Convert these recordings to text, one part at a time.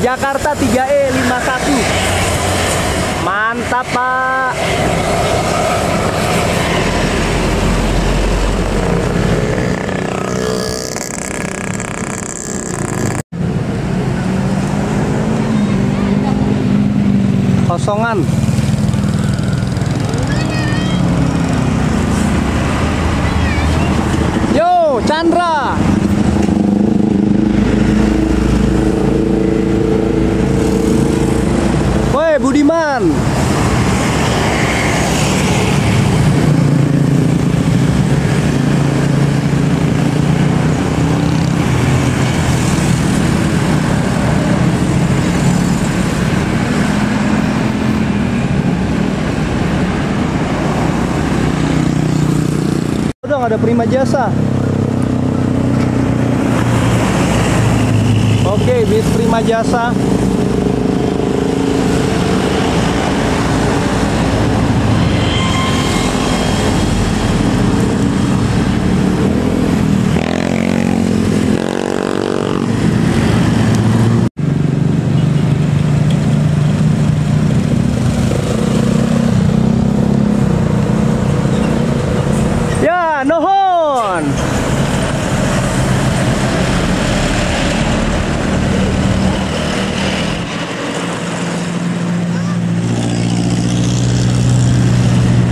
Jakarta 3E 51 Mantap Pak. Kosongan. Yo Chandra Woi Budiman Udah ada prima jasa. Oke bis prima jasa Ya, nohon.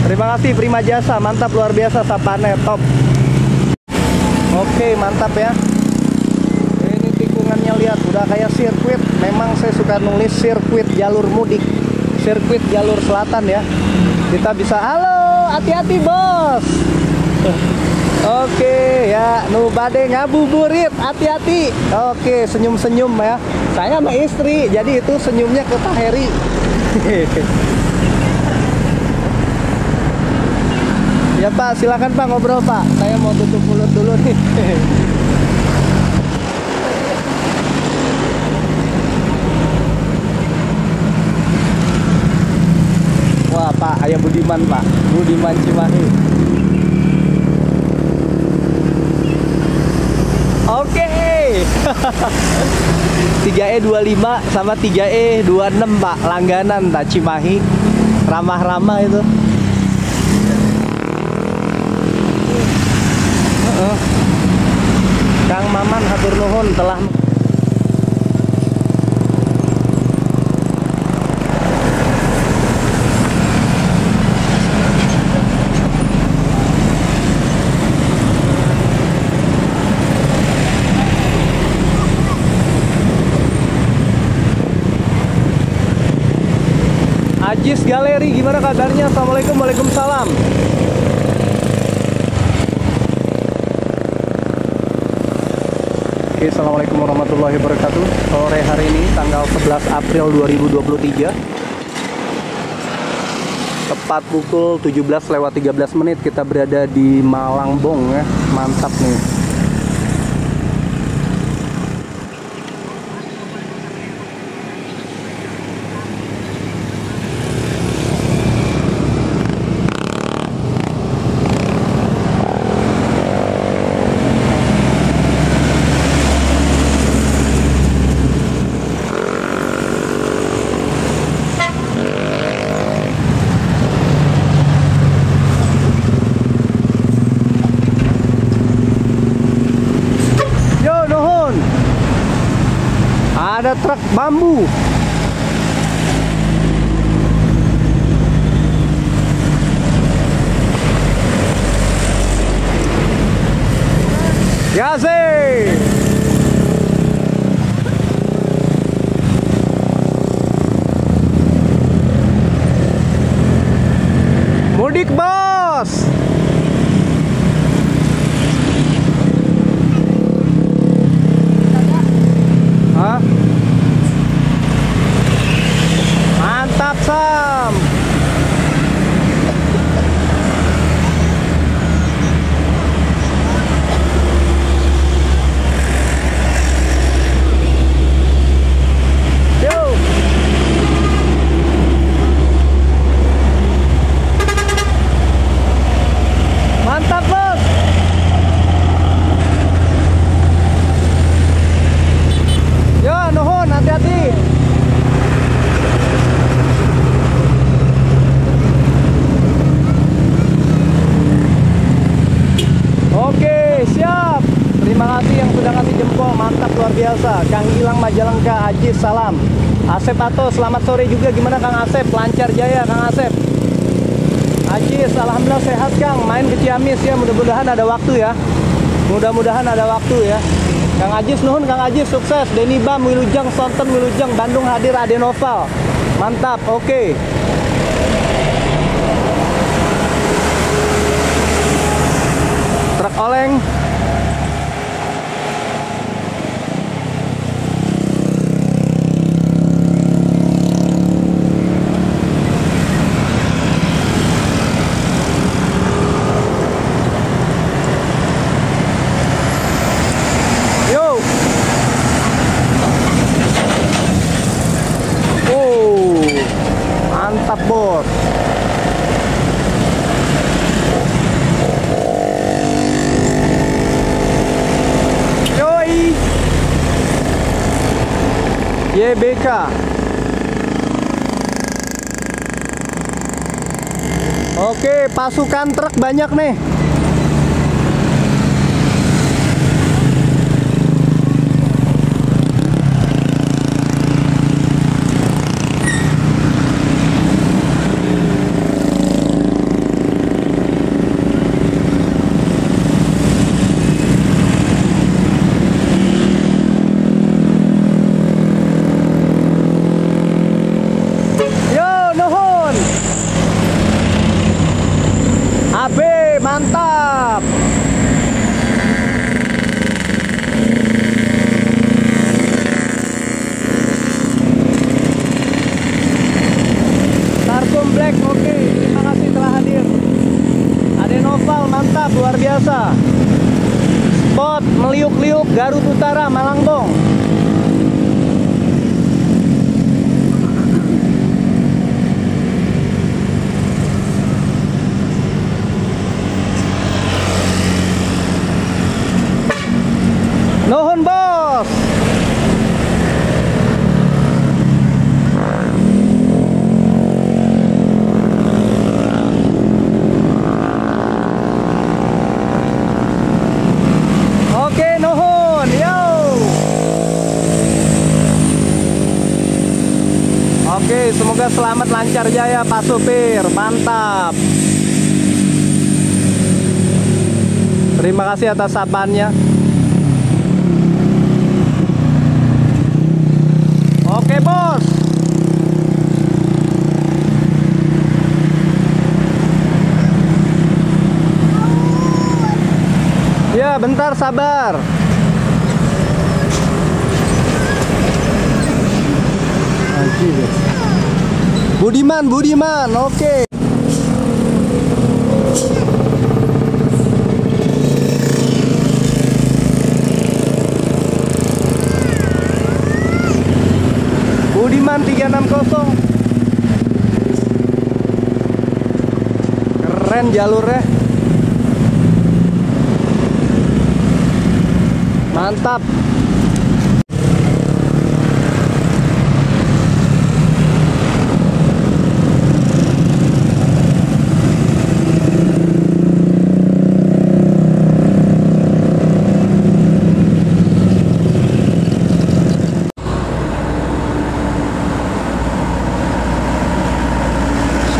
Terima kasih Prima Jasa, mantap luar biasa sapannya top. Oke, mantap ya. Ini tikungannya lihat udah kayak sirkuit. Memang saya suka nulis sirkuit jalur mudik, sirkuit jalur selatan ya. Kita bisa halo, hati-hati bos. Oke ya, nu bade ngabuburit, hati-hati. Oke, senyum-senyum ya. Saya sama istri, jadi itu senyumnya ke Pak Heri. ya Pak, silakan Pak ngobrol Pak. Saya mau tutup mulut dulu nih. Wah Pak, ayah Budiman Pak, Budiman Cimahi. Oke. 3E 25 sama 3E 26 Pak, langganan Pak Cimahi. Ramah-ramah itu. Kang Maman hatur nuhun telah Ajis Galeri gimana kabarnya? Assalamualaikum Waalaikumsalam Oke, Assalamualaikum warahmatullahi wabarakatuh. Sore hari ini tanggal 11 April 2023 Tepat pukul 17 lewat 13 menit kita berada di Malangbong ya. Mantap nih Yo, nuhun. Ada truk bambu. Gazi. Mudik bos. Hah? Mantap Sam. Yo. luar biasa. Kang Gilang Majalengka, Ajis, salam. Asep Ato, selamat sore juga. Gimana Kang Asep? Lancar jaya Kang Asep. Ajis, alhamdulillah sehat Kang. Main ke Ciamis ya, mudah-mudahan ada waktu ya. Mudah-mudahan ada waktu ya. Kang Ajis nuhun Kang Ajis sukses. Denny Bam, Wilujeng, Sonten, Wilujeng, Bandung hadir Adenoval. Mantap, oke. Truk oleng. Yo. Oh, mantap bos. Yoi. YBK. Oke, pasukan truk banyak nih. Yo, nuhun. AB mantap. Tarkum Black, oke. Terima kasih telah hadir. Adenoval, mantap, luar biasa. Spot meliuk-liuk Garut Utara, Malangbong. Nuhun bos. Oke, nuhun. Yo. Oke, semoga selamat lancar jaya Pak Supir. Mantap. Terima kasih atas sapannya. Oke bos Ya bentar sabar. Budiman Budiman oke. Budiman 360 Keren jalurnya. Mantap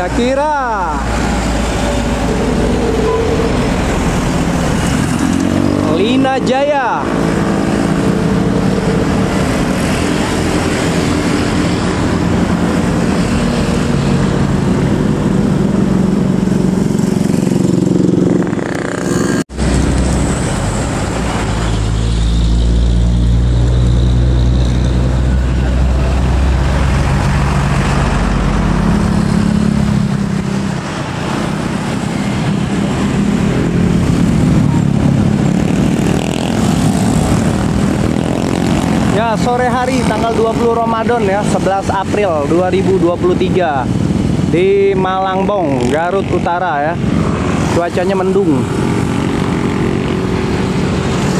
Shakira. Lina Jaya sore hari tanggal 20 Ramadan ya, 11 April 2023 di Malangbong, Garut Utara ya. Cuacanya mendung.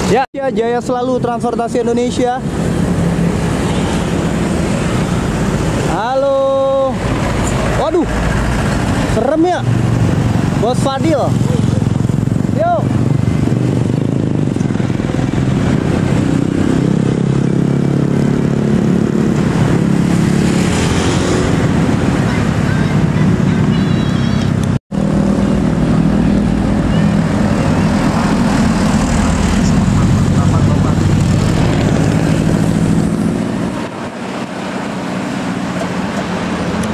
Ya, ya Jaya selalu transportasi Indonesia. Halo. Waduh. Serem ya. Bos Fadil.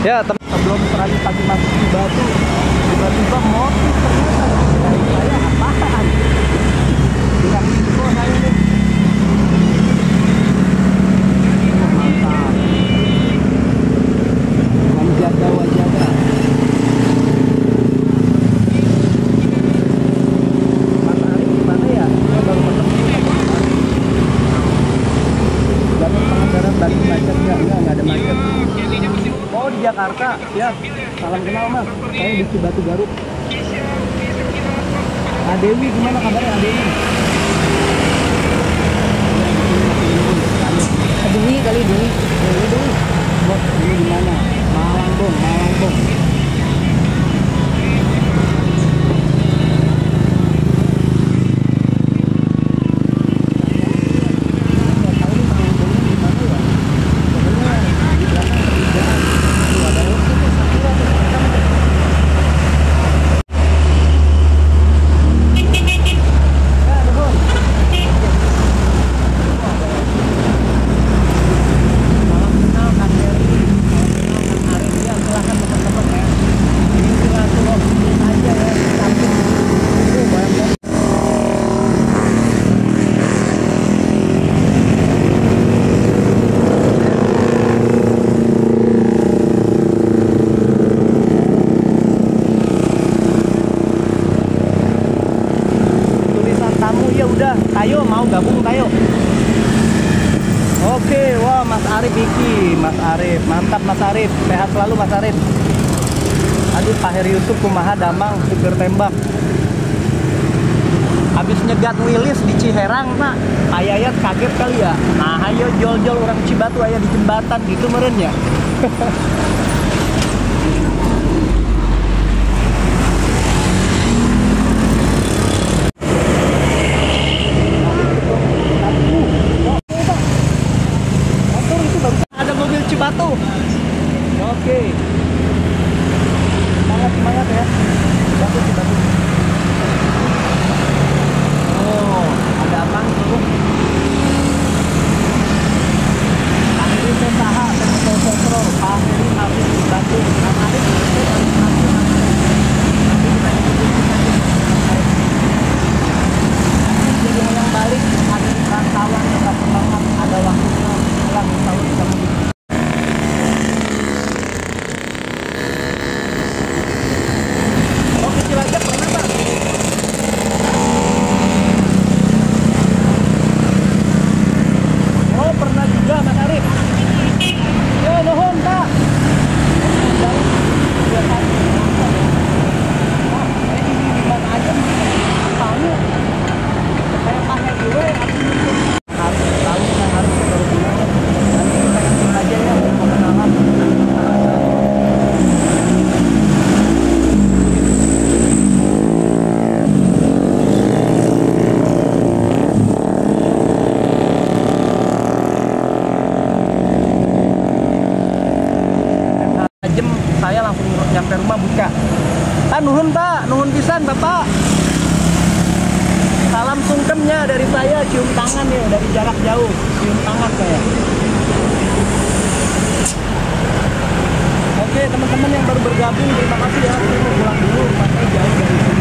Ya, sebelum serani pagi masuk di batu, tiba-tiba motif ternyata dari saya apaan? Bilang info saya nih. Mantap. Yang jaga wajaga. Mas Arif gimana ya? Saya baru ketemu sama Mas Arif. Jalur pengendara Bandung macet nggak? Nggak, nggak ada macet. Oh di Jakarta, ya. Salam kenal mas. Saya di Cibatu Garut. Adewi gimana kabarnya Adewi? Dewi kali Dewi. Dewi Dewi. Bos, ini gimana? Malang bong, Malang bong. Nggak tahu nih Malang bongnya gimana ya? Pokoknya di belakang kerjaan. Tuh ada Oki tuh, Sakura tuh, mereka mah. Ya, nuhun. Salam kenal Kang Heri, salam kenal Kang Arif. Ya, silakan teman-teman ya. Ini silaturahmi aja ya, satu. Tuh, banyak banget. tulisan tamu ya udah tayo mau gabung tayo oke wah Mas Arif Iki. Mas Arif mantap Mas Arif. Sehat selalu Mas Arif. Aduh Pak Heri Yusuf kumaha damang supir tembak. Habis nyegat Willis di Ciherang pak ayat kaget kali ya. Nah ayo jol-jol orang Cibatu ayah di jembatan. Gitu meren ya motor itu baru ada mobil Cibatu oke semangat semangat ya Cibatu Cibatu oh ada apa tuh Pak Heri Sentaha Teknikal Kontrol Pak Heri Hafiz Cibatu Pak Arif itu Arif Hafiz nanti kita ikutin jadi yang balik ada rantauan tetap semangat ada waktunya pulang insya Allah bisa mudik oke Cilacap pernah pak oh pernah juga Mas Arif ya nuhun pak Jauh. Dua kali. Wah, saya di mana aja tahu saya pakai dulu aku nunjuk harus tahu kita harus baru bilang nanti kita ikutin aja ya untuk pengenalan jam saya langsung nyampe rumah buka. Ah nuhun pak. Nuhun pisan bapak. Salam sungkemnya dari saya, cium tangan ya dari jarak jauh, cium tangan saya. Oke teman-teman yang baru bergabung, terima kasih ya. Saya mau pulang dulu, Mas